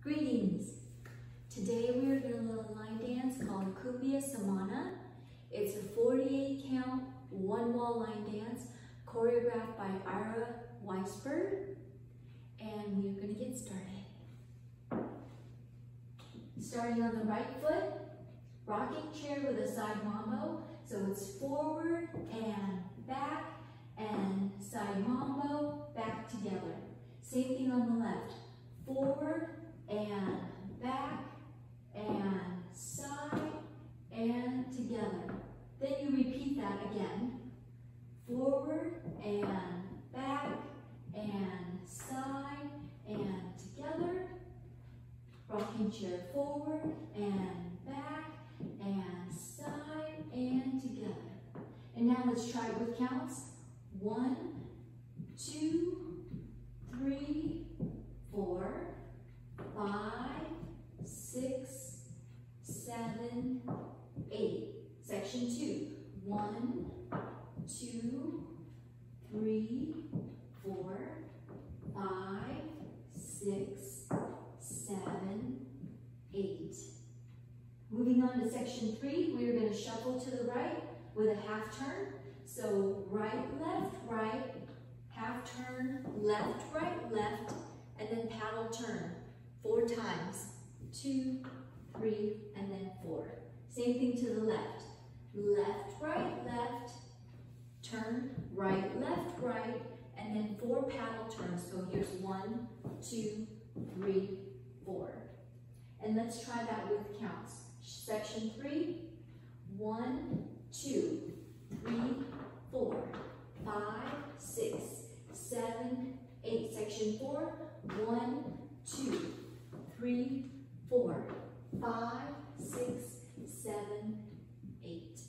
Greetings! Today we are learn a line dance called Cumbia Semana. It's a 48 count, one wall line dance choreographed by Ira Weisburd. And we're going to get started. Starting on the right foot, rocking chair with a side mambo. So it's forward and back and side mambo, back together. Same thing on the left. Forward and back and side and together. Then you repeat that again. Forward and back and side and together. Rocking chair forward and back and side and together. And now let's try it with counts. One, two, three, four, five, six, seven, eight. Section two. One, two, three, four, five, six, seven, eight. Moving on to section three, we are going to shuffle to the right with a half turn. So right, left, right, half turn, left, right, left, and then paddle turn four times. Two, three, four. Same thing to the left. Left, right, left, turn, right, left, right, and then four paddle turns. So here's one, two, three, four. And let's try that with counts. Section three, one, two, three, four, five, six, seven, eight. Section four, one, two, three, four, five, six, seven, eight.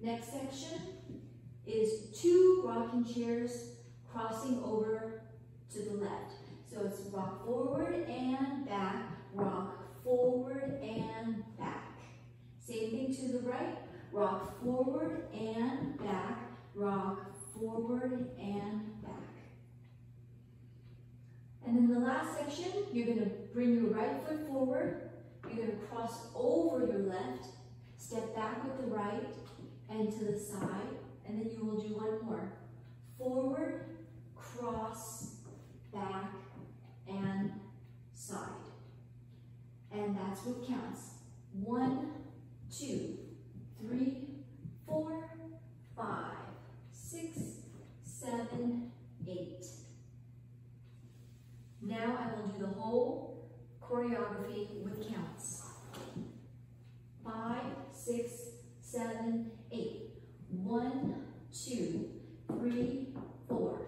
Next section is two rocking chairs crossing over to the left. So it's rock forward and back, rock forward and back. Same thing to the right, rock forward and back, rock forward and back. And then the last section, you're going to bring your right foot forward. You're going to cross over your left, step back with the right, and to the side. And then you will do one more. Forward, cross, back, and side. And that's what counts. One, two, three, four, five, six, seven, eight. Now I will do the whole with counts. Five, six, seven, eight. One, two, three, four,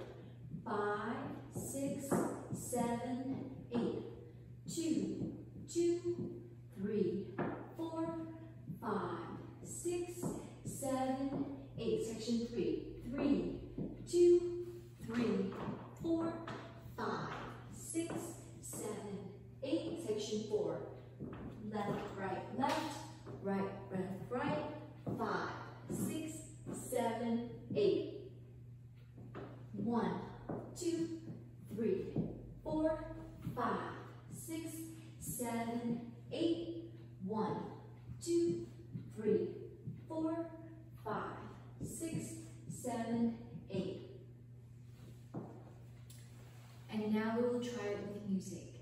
five, six, seven, eight. Two, two, three, four, five, six, seven, eight. Section. Three, Repetition four. Left, right, left, right, left, right. Five, six, seven, eight. One, two, three, four, five, six, seven, eight. One, two, three, four, five, six, seven, eight. And now we will try it with music.